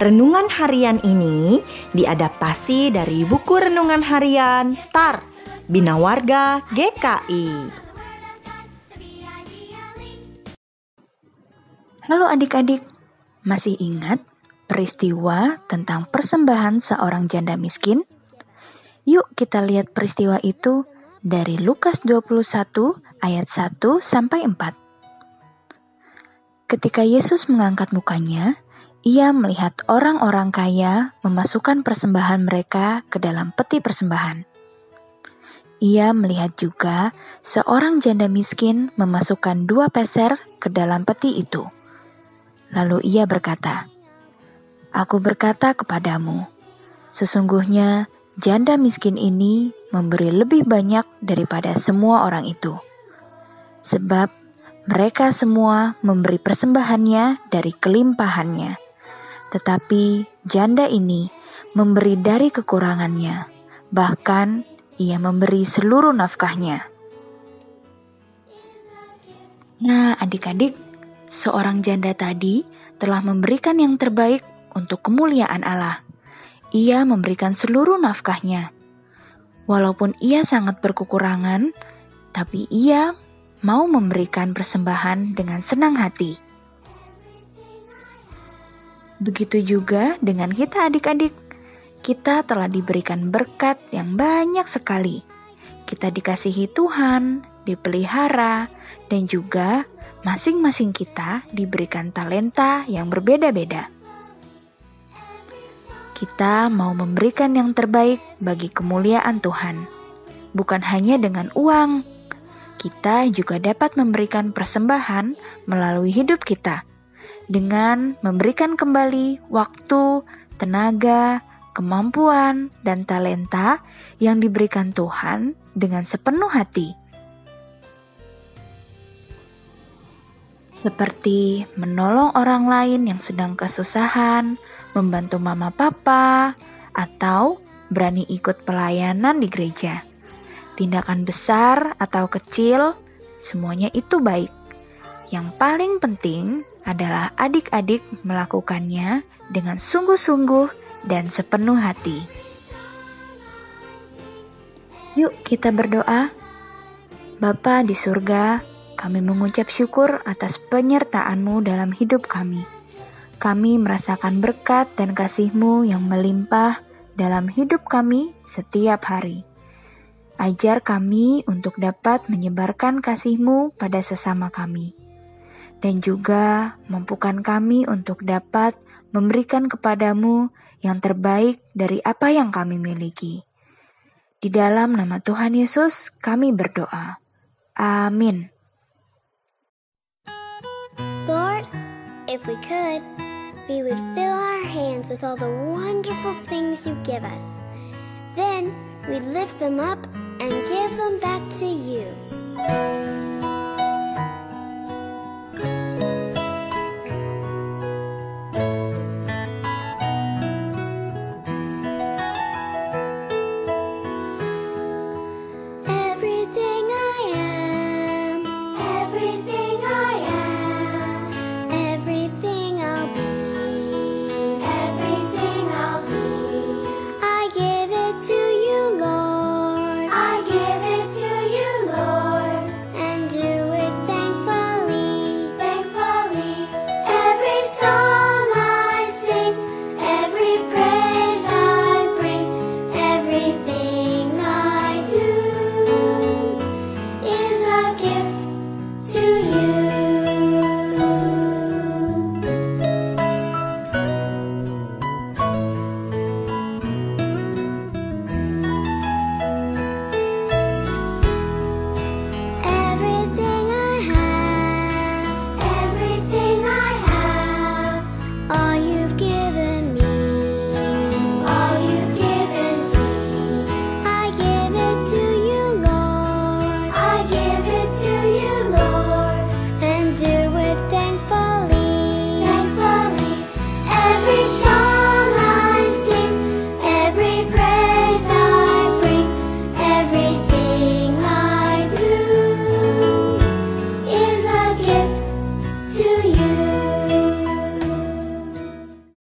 Renungan harian ini diadaptasi dari buku renungan harian Star Bina Warga GKI. Halo adik-adik, masih ingat peristiwa tentang persembahan seorang janda miskin? Yuk kita lihat peristiwa itu dari Lukas 21 ayat 1 sampai 4. Ketika Yesus mengangkat mukanya, ia melihat orang-orang kaya memasukkan persembahan mereka ke dalam peti persembahan. Ia melihat juga seorang janda miskin memasukkan dua peser ke dalam peti itu. Lalu ia berkata, "Aku berkata kepadamu, sesungguhnya janda miskin ini memberi lebih banyak daripada semua orang itu, sebab mereka semua memberi persembahannya dari kelimpahannya, tetapi janda ini memberi dari kekurangannya, bahkan ia memberi seluruh nafkahnya. Nah, adik-adik, seorang janda tadi telah memberikan yang terbaik untuk kemuliaan Allah. Ia memberikan seluruh nafkahnya. Walaupun ia sangat berkekurangan, tapi ia mau memberikan persembahan dengan senang hati. Begitu juga dengan kita adik-adik. Kita telah diberikan berkat yang banyak sekali. Kita dikasihi Tuhan, dipelihara, dan juga masing-masing kita diberikan talenta yang berbeda-beda. Kita mau memberikan yang terbaik bagi kemuliaan Tuhan, bukan hanya dengan uang, kita juga dapat memberikan persembahan melalui hidup kita dengan memberikan kembali waktu, tenaga, kemampuan, dan talenta yang diberikan Tuhan dengan sepenuh hati. Seperti menolong orang lain yang sedang kesusahan, membantu mama papa, atau berani ikut pelayanan di gereja tindakan besar atau kecil, semuanya itu baik. Yang paling penting adalah adik-adik melakukannya dengan sungguh-sungguh dan sepenuh hati. Yuk kita berdoa. Bapa di surga, kami mengucap syukur atas penyertaan-Mu dalam hidup kami. Kami merasakan berkat dan kasih-Mu yang melimpah dalam hidup kami setiap hari. Ajar kami untuk dapat menyebarkan kasih-Mu pada sesama kami. Dan juga mampukan kami untuk dapat memberikan kepadamu yang terbaik dari apa yang kami miliki. Di dalam nama Tuhan Yesus kami berdoa. Amin. Lord, if we could, we would fill our hands with all the wonderful things you give us. Then we'd lift them up and give them back to you.